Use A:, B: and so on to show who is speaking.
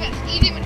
A: it might